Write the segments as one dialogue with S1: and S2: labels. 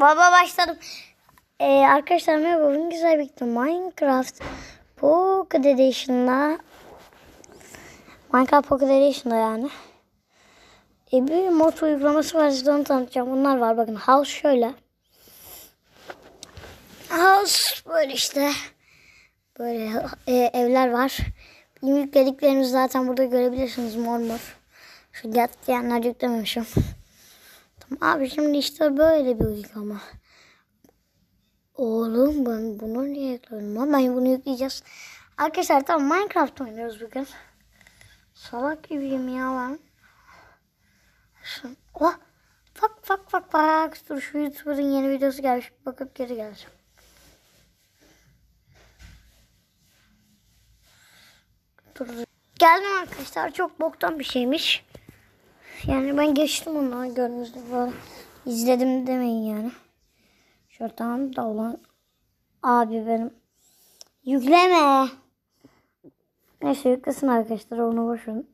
S1: Baba başladım. Ee, arkadaşlar merhaba. Bugün güzel bir Minecraft Pocket Edition'da Minecraft Pocket Edition'da yani. Ee, bir mod uygulaması var. Size onu tanıtacağım. Bunlar var. Bakın house şöyle. House böyle işte. Böyle e, evler var. Benim yüklediklerimizi zaten burada görebilirsiniz mor mor. Şu get diyenler yüklememişim. Tamam abi şimdi işte böyle bir uygulama. Oğlum ben bunu niye ekledim? Ama ben bunu yükleyeceğiz. Arkadaşlar tamam Minecraft oynuyoruz bugün. Salak gibiyim ya ben. Şimdi, oh, bak bak bak bak. Dur şu YouTuber'ın yeni videosu gelmiş. Bakıp geri geleceğim. Dur. Geldim arkadaşlar. Çok boktan bir şeymiş. Yani ben geçtim gördüğünüz gibi böyle izledim demeyin yani. Şuradan da olan abi benim. Yükleme. Neyse yüklesin arkadaşlar onu boşun.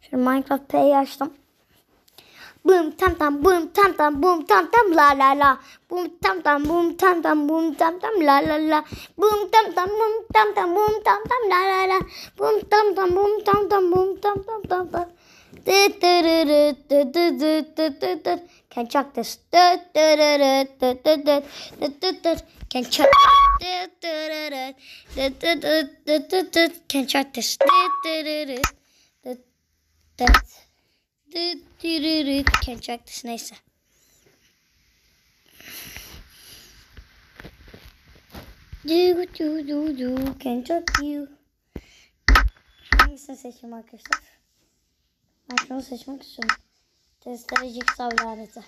S1: Şimdi Minecraft P'yi açtım. Boom tam tam boom tam tam boom tam tam la la la. Boom tam tam boom tam tam boom tam tam la la la. Boom tam tam boom tam tam boom tam tam la la la. Boom tam tam boom tam tam boom tam tam tam tam. Can chuck this. Can chuck. Can chuck this. That's. This. Neyse. Do do do do. You. Hangisini seçeyim arkadaşlar? Ben şunu seçmek istiyorum. Testere jigsaw laneti.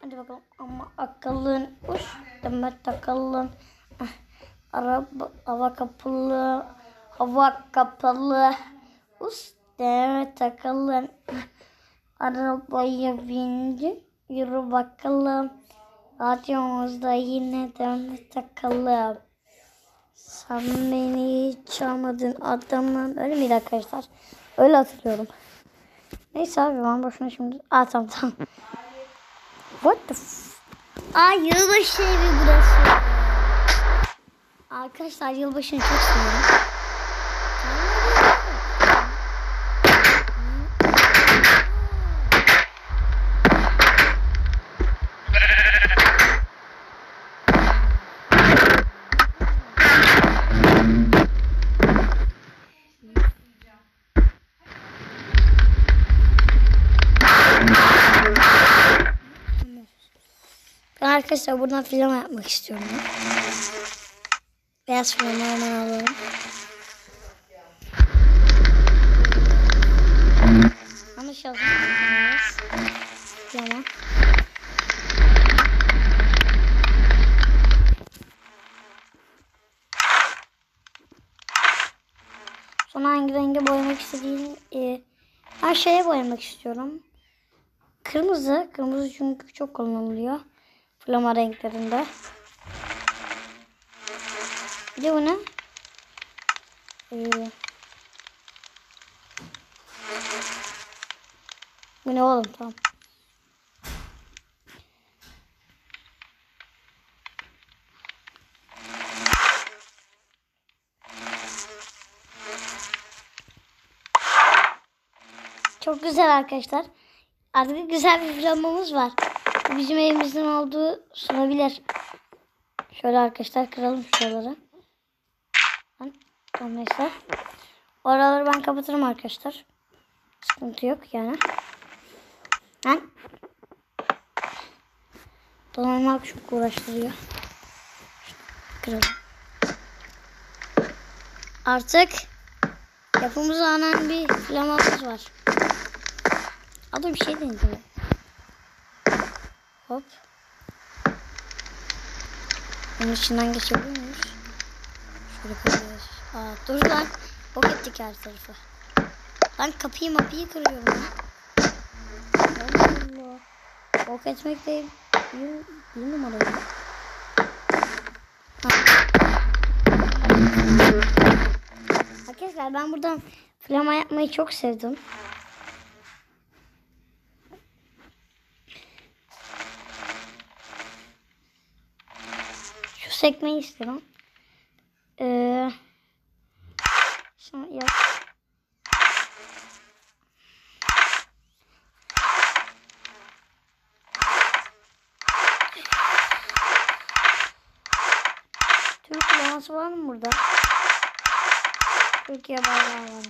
S1: Hadi bakalım ama akıllın uç demet akıllın Ah, araba hava kapalı hava kapalı us demet akıllın arabaya bindi yürü bakalım radyomuzda yine demet takalım sen beni hiç çalmadın adamın. Öyle miydi arkadaşlar? Öyle hatırlıyorum. Neyse abi ben boşuna şimdi. Aa tamam tamam. What the f... Aa yılbaşı evi burası. Arkadaşlar yılbaşını çok seviyorum. Arkadaşlar buradan film yapmak istiyorum. Beyaz filmi hemen alalım. Yanlış yazdım. Sonra hangi renge boyamak istediğim e, her şeye boyamak istiyorum. Kırmızı. Kırmızı çünkü çok kullanılıyor. Flama renklerinde. Bir de bu ne? Ee, bu ne oğlum tamam. Çok güzel arkadaşlar. Artık güzel bir flamamız var. Bizim evimizin olduğu sunabilir. Şöyle arkadaşlar kıralım şuraları. Tamam neyse. Oraları ben kapatırım arkadaşlar. Sıkıntı yok yani. Ben Donanmak çok uğraştırıyor. Kıralım. Artık yapımıza anan bir flamamız var. Adı bir şey deneyeceğim. Hop. Bunun içinden geçebiliyor muyuz? Şöyle kırıyoruz. Aa dur lan. Bok ettik her tarafı. Lan kapıyı mapıyı kırıyorum ya. Allah Allah. Bok etmek de bir, bir numara. Ha. Arkadaşlar ben buradan Flama yapmayı çok sevdim. Şu sekmeyi istiyorum. Ee, şimdi yap. Türk flaması var mı burada? Türkiye bayrağı var.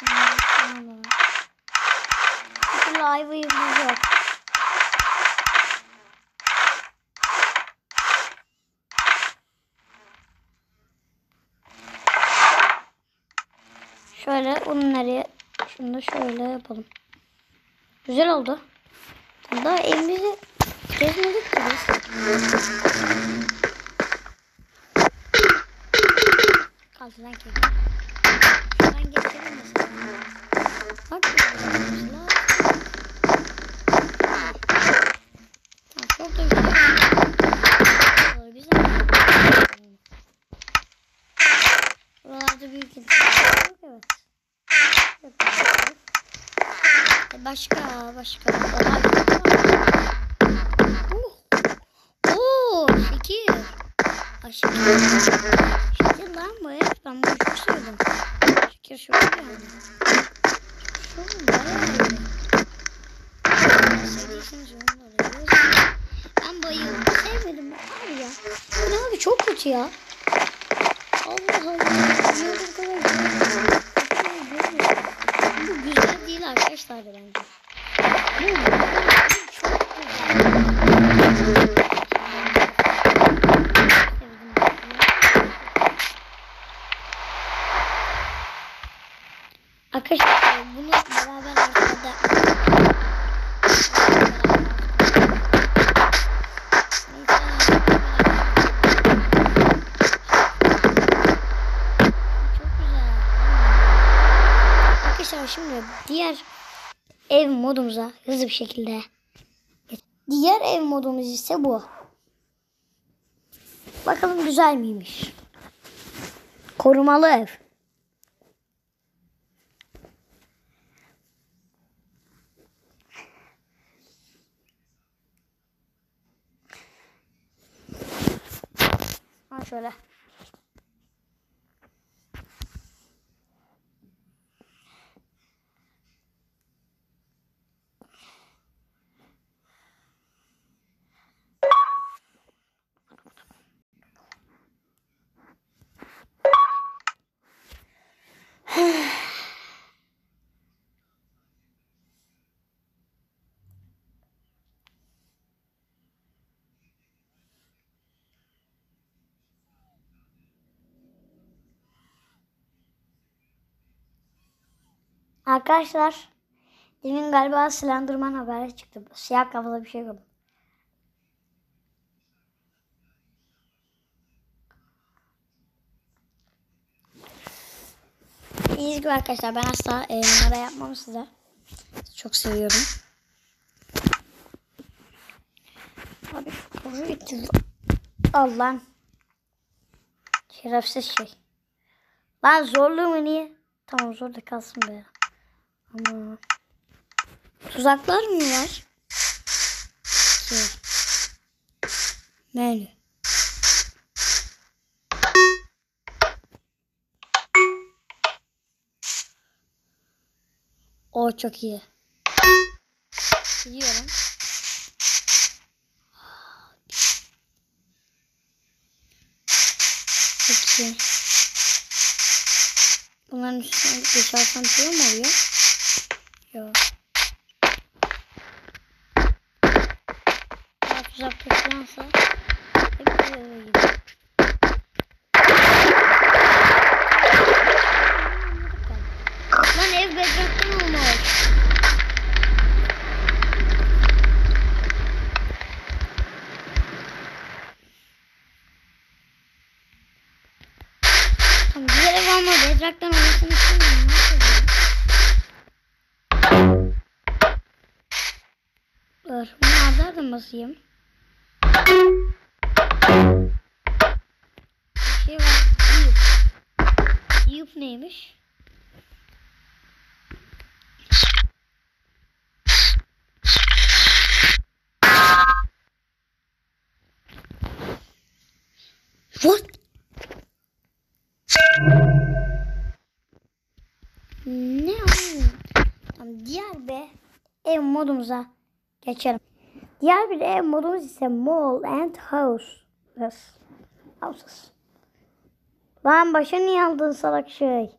S1: Hmm, tamam. Bir Şöyle nereye? Şunu da şöyle yapalım. Güzel oldu. Daha evimizi gezmedik ki biz. Lan kedi. Şuradan geçelim mesela. Bak. Tamam, çok da güzel. Buraları güzel. Buralarda büyük insanlar yok evet. Yok, yok. E Başka başka. Oh. Oo, şekil. Ay şekil. Lan bu evet. Ben bunu çok sevdim. Şekil çok yani. İyi. Ben bayıldım. Sevmedim abi ya. Bu ne abi çok kötü ya. Allah Allah. Bu kadar güzel? Bu güzel değil arkadaşlar bence. Bu, bu çok ev modumuza hızlı bir şekilde Diğer ev modumuz ise bu. Bakalım güzel miymiş? Korumalı ev. Ha şöyle. Arkadaşlar demin galiba Slenderman haberi çıktı. Siyah kafalı bir şey gördüm. İyi gibi arkadaşlar ben asla e, numara yapmam size. Çok seviyorum. Abi koru gitti. Allah'ım. Şerefsiz şey. Lan zorluğu mu niye? Tamam zorda kalsın be. Ama tuzaklar mı var? Şey. Menü. O çok iyi. Gidiyorum. Peki. Bunların üstüne geçersem şey mi oluyor? Yok. Daha tuzak taşıyansa hep gidiyor. Mızraktan olmasını istemiyorum. Dur. Bunu nereden basayım? Bir şey var. Yup. Yup neymiş? What? Diğer bir ev modumuza geçelim. Diğer bir ev modumuz ise mall and houses. Houses. Lan başa niye aldın salak şey?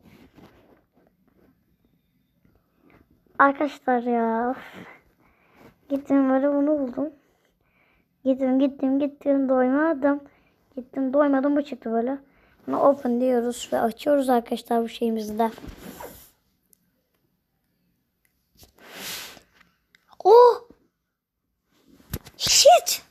S1: Arkadaşlar ya. Gittim böyle bunu buldum. Gittim gittim gittim doymadım. Gittim doymadım bu çıktı böyle. Bunu open diyoruz ve açıyoruz arkadaşlar bu şeyimizi de. Oh! Shit!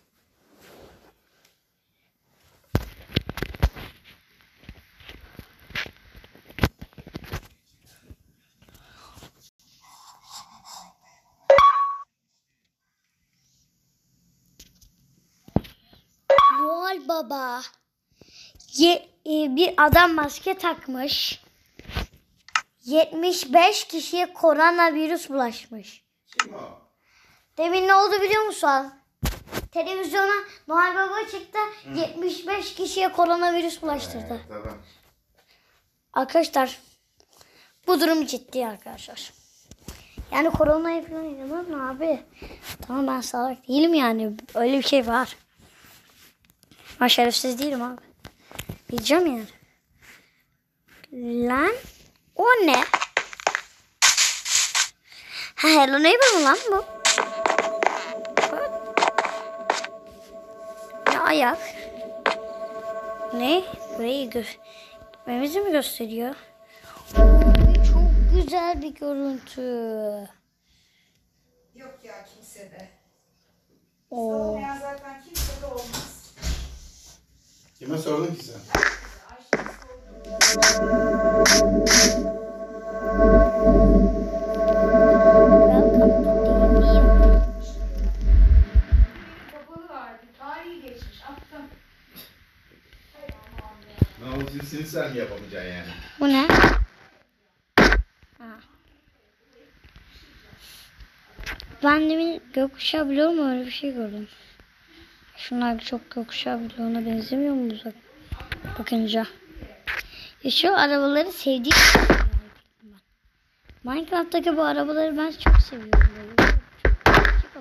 S1: Noel Baba. Ye- e, bir adam maske takmış. 75 kişiye koronavirüs bulaşmış.
S2: Kim o?
S1: Demin ne oldu biliyor musun? Televizyona Noel Baba çıktı. 75 kişiye koronavirüs bulaştırdı.
S2: Tamam.
S1: Arkadaşlar bu durum ciddi arkadaşlar. Yani koronaya falan inanır mı abi? Tamam ben salak değilim yani. Öyle bir şey var. Ben şerefsiz değilim abi. Bileceğim yani. Lan o ne? Ha Hello Neighbor mu lan bu? Ne ayak? Ne? Burayı gö gitmemizi mi gösteriyor? Oy, çok güzel bir görüntü.
S3: Yok ya kimsede.
S1: Oo.
S3: Olmayan zaten kimsede olmaz.
S2: Kime sordun ki sen? Ne oldu seni sen mi yapamayacaksın yani?
S1: Bu ne? Ha. Ben demin gökkuşağı biliyor mu öyle bir şey gördüm. Şunlar çok gökkuşağı bloğuna benzemiyor mu uzak bakınca? Ya şu arabaları sevdiğim. Minecraft'taki bu arabaları ben çok seviyorum. Böyle. Çok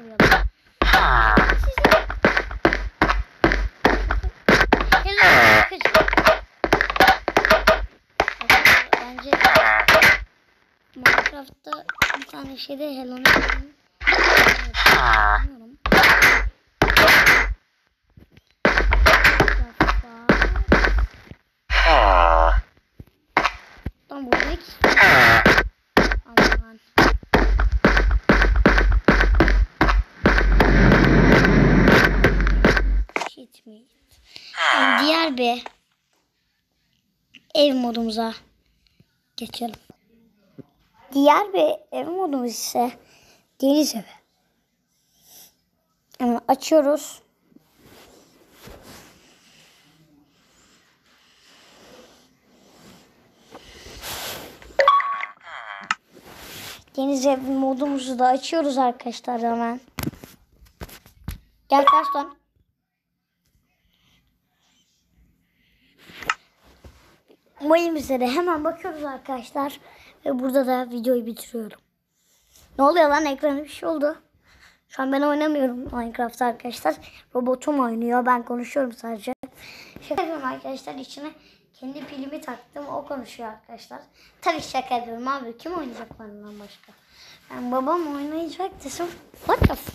S1: kızım. Bence Minecraft'ta bir tane şeyde Hello Neighbor'ın bilmiyorum. Tam burada hiç Aman. Shit me. Şimdi diğer bir ev modumuza geçelim. Diğer bir ev modumuz ise deniz evi. Hemen açıyoruz. Deniz evi modumuzu da açıyoruz arkadaşlar hemen. Gel ters dön. Mayım üzere hemen bakıyoruz arkadaşlar. Ve burada da videoyu bitiriyorum. Ne oluyor lan ekranda bir şey oldu. Şu an ben oynamıyorum Minecraft arkadaşlar. Robotum oynuyor. Ben konuşuyorum sadece. Şaka yapıyorum arkadaşlar. İçine kendi pilimi taktım. O konuşuyor arkadaşlar. Tabii şaka yapıyorum abi. Kim oynayacak benden başka? Ben babam oynayacak desem. What the f-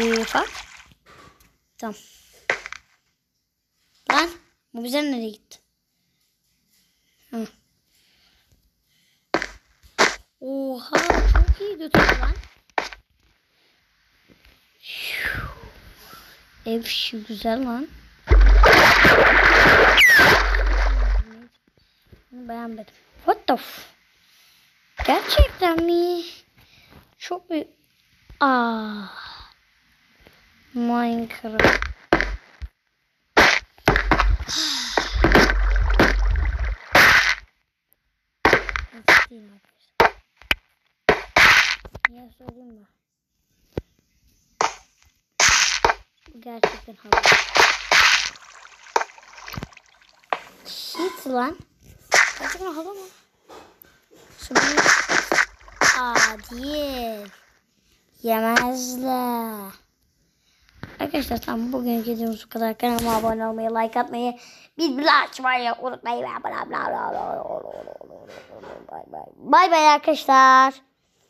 S1: Ee. Tamam. Lan bu bize nereye gitti? Hı. Oha çok iyi götürdü lan. Ev şu güzel lan. Beğenmedim. What the f? Gerçekten mi? Çok büyük. Aa. Minecraft. Değil arkadaşlar. Niye söyleyeyim mi? Gerçekten havalı. Shit lan. Gerçekten hava mı? Şimdi adil. Yemezler. Arkadaşlar tamam bugünkü videomuz bu kadar. Kanalıma abone olmayı, like atmayı, bildirimleri açmayı unutmayın. Bla bla bla bla bla bla bla bla bla bla. Bay bay arkadaşlar.